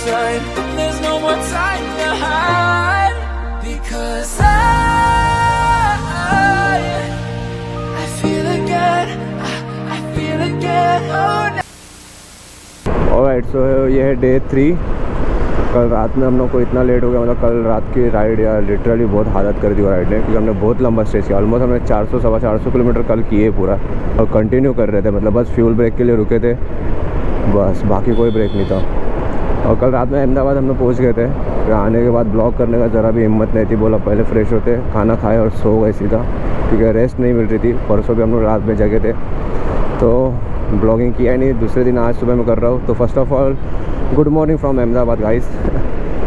sign There's no more time to hide. Because I I feel again I, I feel again Oh no. सो है ये है day three कल रात में हम लोग को इतना लेट हो गया मतलब कल रात की राइड यार लिटरली बहुत हालत कर दी राइड ने क्योंकि हमने बहुत लंबा स्टेज किया। ऑलमोस्ट हमने 400 सवा 400 किलोमीटर कल किए पूरा। और कंटिन्यू कर रहे थे मतलब बस फ्यूल ब्रेक के लिए रुके थे। बस बाकी कोई ब्रेक नहीं था। और कल रात में अहमदाबाद हम लोग पहुँच गए थे। फिर आने के बाद ब्लॉक करने का ज़रा भी हिम्मत नहीं थी, बोला पहले फ्रेश होते, खाना खाए और सो गए सीधा। क्योंकि रेस्ट नहीं मिल रही थी, परसों भी हम लोग रात में जगे थे। तो ब्लॉगिंग किया नहीं, दूसरे दिन आज सुबह में कर रहा हूँ। तो first of all good morning from Ahmedabad guys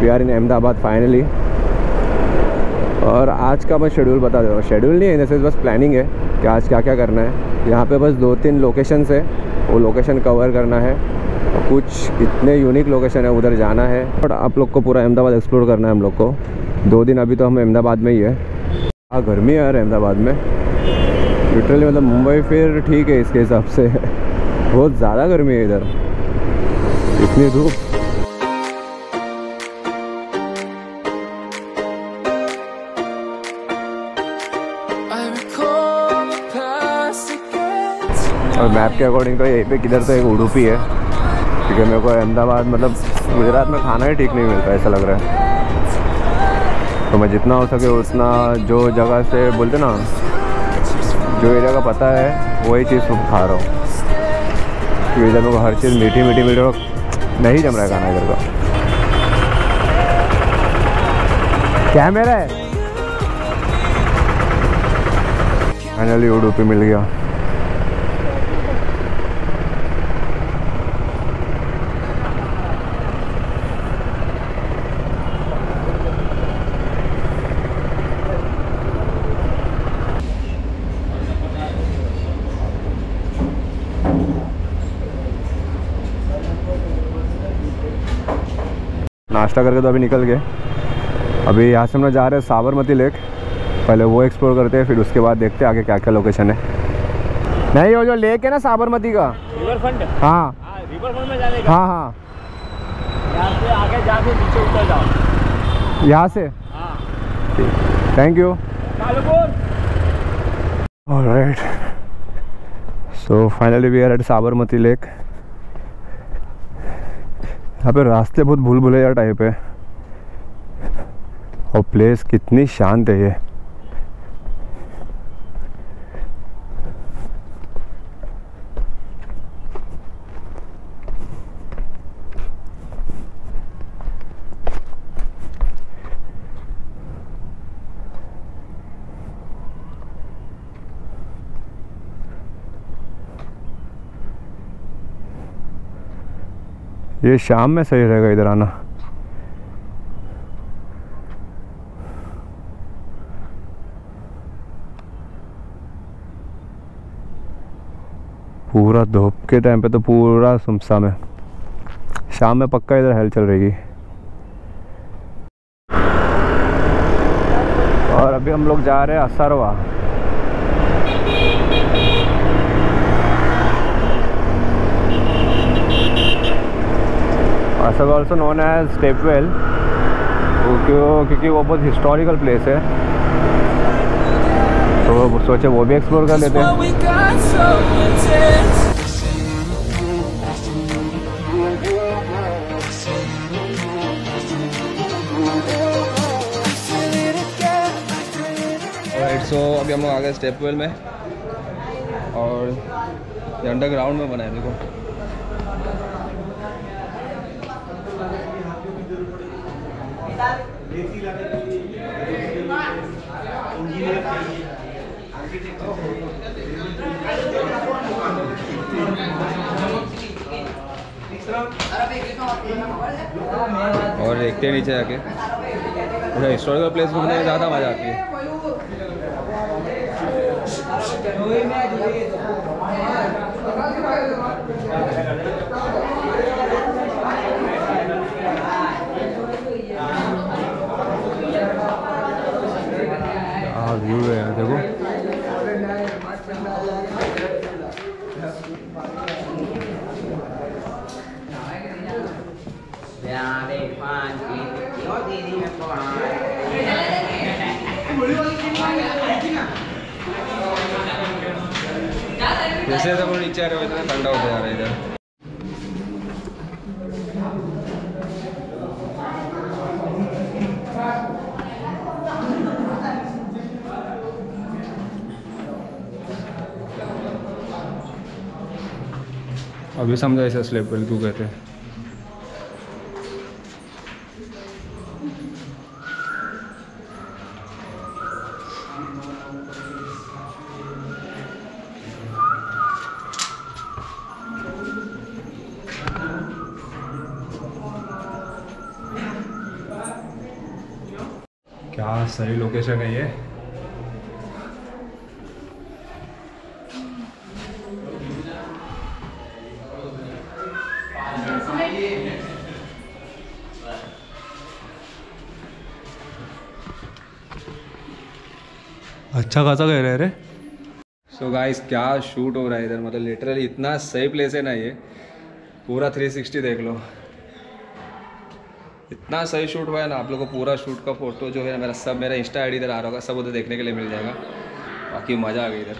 we are in Ahmedabad finally और आज का मैं शेड्यूल बता दे रहा हूँ। शेड्यूल नहीं है जैसे बस प्लानिंग है कि आज क्या क्या करना है। यहाँ पे बस दो तीन लोकेशन है, वो लोकेशन कवर करना है। कुछ इतने यूनिक लोकेशन है उधर जाना है। और आप लोग को पूरा अहमदाबाद एक्सप्लोर करना है हम लोग को। दो दिन अभी तो हम अहमदाबाद में ही है। हाँ गर्मी है यार अहमदाबाद में। लिटरली मतलब मुंबई फिर ठीक है इसके हिसाब से। बहुत ज़्यादा गर्मी है इधर। इतनी धूप. और मैप के अकॉर्डिंग तो यहीं पे किधर तो एक उडुपी है। क्योंकि मेरे को अहमदाबाद मतलब गुजरात में खाना ही ठीक नहीं मिलता ऐसा लग रहा है। तो मैं जितना हो सके उतना जो जगह से बोलते ना, जो एरिया का पता है, वही चीज़ खा रहा हूँ। क्योंकि इधर मेरे को हर चीज़ मीठी मीठी मीठी, नहीं जम रहा है खाना इधर का। क्या मेरा है। फाइनली उडुपी मिल गया। नाश्ता करके तो अभी निकल गए। अभी यहाँ से हम लोग जा रहे हैं साबरमती लेक। पहले वो एक्सप्लोर करते हैं फिर उसके बाद देखते हैं आगे क्या क्या लोकेशन है। नहीं वो जो लेक है ना साबरमती का। रिवर फ्रंट हाँ। हाँ रिवर फ्रंट में जाने का। हाँ हाँ। यहाँ से आगे जाके नीचे उतर जाओ। यहाँ से? हाँ। Thank you Alright. So finally we are at Sabarmati lake यहाँ पे रास्ते बहुत भूल भुलैया टाइप है। और प्लेस कितनी शांत है ये। ये शाम में सही रहेगा इधर आना। पूरा धूप के टाइम पे तो पूरा सुमसाम है। शाम में पक्का इधर हेल चल रहेगी। और अभी हम लोग जा रहे हैं Asarwa. Asarwa also known as stepwell क्यों क्योंकि वो बहुत हिस्टोरिकल प्लेस है। तो सोचे वो भी एक्सप्लोर कर लेते हैं। Got so सो अभी हम लोग आ गए स्टेप वेल में और ये अंडरग्राउंड में बना है देखो। और देखते हैं नीचे जाके। अच्छा हिस्टोरिकल प्लेस घूमने में ज़्यादा मज़ा आती है। हाँ व्यू है यार देखो barn. जैसे जैसे नीचे आ रहे हो इतना ठंडा होता जा रहा है इधर अभी समझा इसे स्लेप वेल क्यों कहते हैं? क्या सही लोकेशन है ये? अच्छा खासा कह रहे सो गाइस क्या शूट हो रहा है इधर? मतलब लिटरली इतना सही प्लेस है ना ये। पूरा 360 देख लो। इतना सही शूट हुआ है ना, आप लोगों को पूरा शूट का फ़ोटो जो है ना, मेरा सब मेरा इंस्टा आईडी इधर आ रहा होगा, सब उधर देखने के लिए मिल जाएगा। बाकी मज़ा आ गया इधर।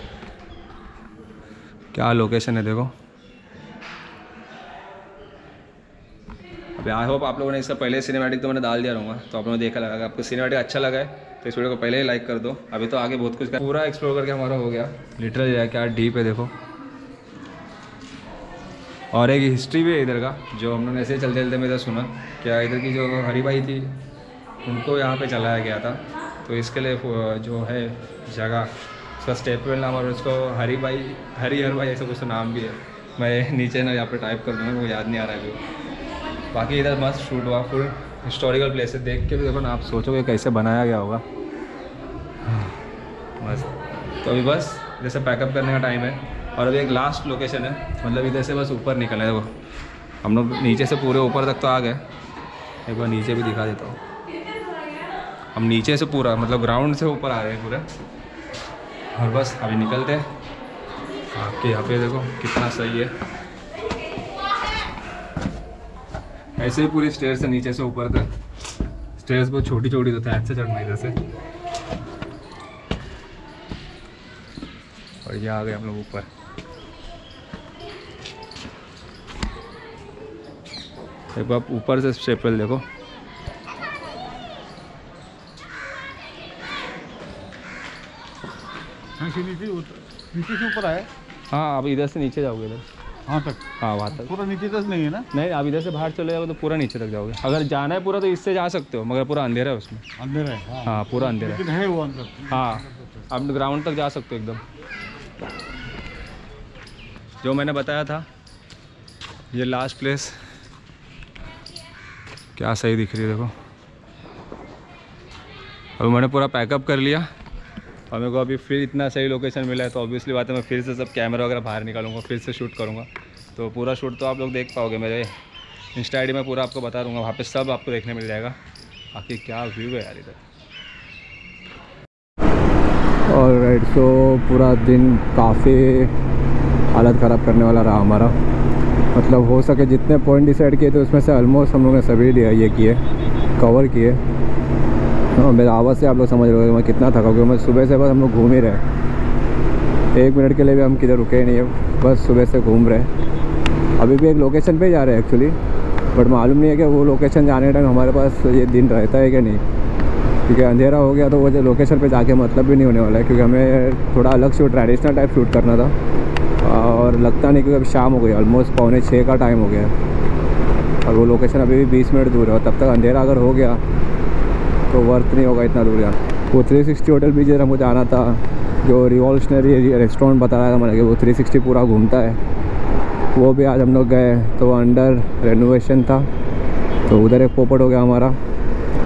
क्या लोकेशन है देखो। आई होप आप लोगों ने इसका पहले सिनेमैटिक तो मैंने डाल दिया रहूँगा। तो आप लोगों ने देखा लगा आपको सिनेमैटिक अच्छा लगा है तो इस वीडियो को पहले ही लाइक कर दो। अभी तो आगे बहुत कुछ कर... पूरा एक्सप्लोर करके हमारा हो गया। लिटरल है क्या डीप है देखो। और एक हिस्ट्री भी है इधर का, जो हम लोग ऐसे चलते चलते में इधर सुना। क्या इधर की जो हरीबाई थी, उनको यहाँ पे चलाया गया था। तो इसके लिए जो है, जगह, उसका स्टेप वेल नाम और उसको हरी भाई, हरी हर भाई ऐसा कुछ तो नाम भी है। मैं नीचे ना यहाँ पे टाइप कर दूँगा मुझे याद नहीं आ रहा है अभी। बाकी इधर मस्त शूट हुआ फुल हिस्टोरिकल प्लेस है देख के भी देखो ना, आप सोचोगे कैसे बनाया गया होगा। मस्त। तो अभी बस, जैसे पैकअप करने का टाइम है, और अभी एक लास्ट लोकेशन है मतलब इधर से बस ऊपर निकले देखो। हम लोग नीचे से पूरे ऊपर तक तो आ गए। एक बार नीचे भी दिखा देता हूँ। हम नीचे से पूरा मतलब ग्राउंड से ऊपर आ रहे हैं पूरे। और बस, अभी निकलते हैं। आपके यहाँ पे देखो, कितना सही है। ऐसे ही पूरी स्टेयर से नीचे से ऊपर तक। स्टेयर्स बहुत छोटी छोटी तो थे ऐसे चढ़ना इधर से। और ये आ गए हम लोग ऊपर। देखो आप ऊपर से स्टेपल देखो। हाँ नीचे नीचे से ऊपर आए हाँ आप इधर से नीचे जाओगे इधर। हाँ तक। हाँ वहाँ तक। पूरा नीचे तक नहीं है ना? नहीं आप इधर से बाहर चले जाओगे तो पूरा नीचे तक जाओगे। अगर जाना है पूरा तो इससे जा सकते हो मगर पूरा अंधेरा है उसमें। अंदर है हाँ। हाँ पूरा अंधेरा है। है वो अंदर। हाँ आप ग्राउंड तक जा सकते हो एकदम। जो मैंने बताया था ये लास्ट प्लेस क्या सही दिख रही है देखो। अभी मैंने पूरा पैकअप कर लिया। और मेरे को अभी फिर इतना सही लोकेशन मिला है तो ऑब्वियसली बात है, मैं फिर से सब कैमरा वगैरह बाहर निकालूँगा, फिर से शूट करूँगा। तो पूरा शूट तो आप लोग देख पाओगे मेरे इंस्टा आईडी में पूरा आपको बता दूँगा, वहाँ पे सब आपको देखने मिल जाएगा। बाकी क्या व्यू है यार इधर। और राइट सो पूरा दिन काफ़ी हालत ख़राब करने वाला रहा हमारा। मतलब हो सके जितने पॉइंट डिसाइड किए थे, उसमें से ऑलमोस्ट हम लोगों ने सभी ये किए कवर किए। हाँ मेरा आवाज़ से आप लोग समझ रहे हो मैं कितना थका क्योंकि मैं सुबह से बस हम लोग घूम ही रहे एक मिनट के लिए भी हम किधर रुके ही नहीं है, बस सुबह से घूम रहे अभी भी एक लोकेशन पे जा रहे हैं एक्चुअली बट मालूम नहीं है कि वो लोकेशन जाने टाइम हमारे पास ये दिन रहता है कि नहीं। क्योंकि अंधेरा हो गया तो वो जो लोकेशन पे जाके मतलब भी नहीं होने वाला है, क्योंकि हमें थोड़ा अलग शूट ट्रेडिशनल टाइप शूट करना था। और लगता नहीं, क्योंकि अभी शाम हो गई ऑलमोस्ट पौने छः का टाइम हो गया। और वो लोकेशन अभी भी बीस मिनट दूर है, और तब तक अंधेरा अगर हो गया तो वर्थ नहीं होगा इतना दूर जाना वो 360 होटल भी जरा मुझे आना था, जो रिवॉल्यूशनरी रेस्टोरेंट बता रहा था मैंने कि वो 360 पूरा घूमता है। वो भी आज हम लोग गए तो वो अंडर रेनोवेशन था तो उधर एक पोपट हो गया हमारा।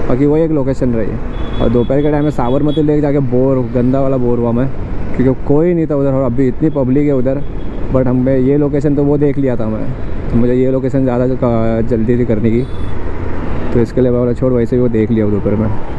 बाकी वही एक लोकेशन रही। और दोपहर के टाइम में साबरमती लेक जाके बोर गंदा वाला बोर हुआ मैं, क्योंकि कोई नहीं था उधर, और अभी इतनी पब्लिक है उधर। बट हमें ये लोकेशन तो वो देख लिया था मैं तो मुझे ये लोकेशन ज़्यादा जल्दी थी करने की। तो इसके लिए वाला बोला छोड़ वैसे भी वो देख लिया दोपहर में।